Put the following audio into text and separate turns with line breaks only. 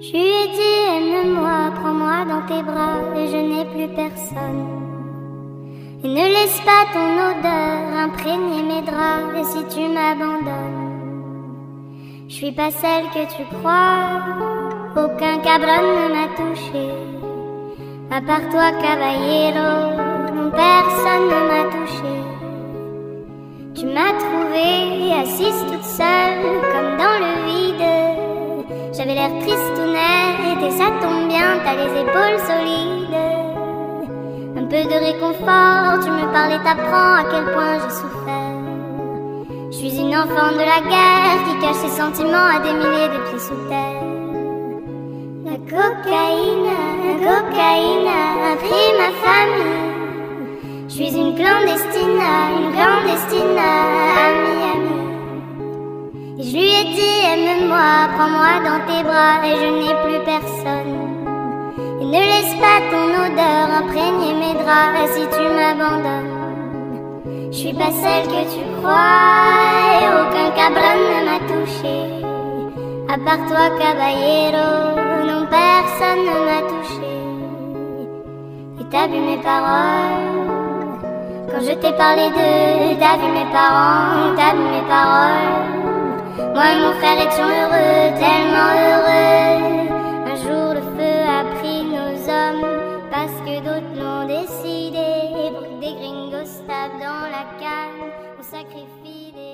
Je lui dit aime-moi, prends-moi dans tes bras et je n'ai plus personne. Et ne laisse pas ton odeur imprégner mes draps et si tu m'abandonnes, je suis pas celle que tu crois. Aucun cabron ne m'a touché, à part toi, caballero, personne ne m'a touché. Tu m'as trouvée assise toute seule j'avais l'air triste ou net, et ça tombe bien, t'as les épaules solides. Un peu de réconfort, tu me parlais, t'apprends à quel point j'ai souffert. Je suis une enfant de la guerre qui cache ses sentiments à des milliers de pieds sous terre. La cocaïne, la cocaïne a pris ma famille. Je suis une clandestine, une clandestine je lui ai dit, aime-moi, prends-moi dans tes bras, et je n'ai plus personne. Et ne laisse pas ton odeur imprégner mes draps, si tu m'abandonnes. Je suis pas celle que tu crois, et aucun cabron ne m'a touché. À part toi, caballero, non personne ne m'a touché. Et t'as vu mes paroles? Quand je t'ai parlé de, t'as vu mes parents, t'as vu mes paroles. Moi et mon frère étions heureux, tellement heureux. Un jour le feu a pris nos hommes parce que d'autres l'ont décidé. Pour des gringos tapent dans la canne, on sacrifie des.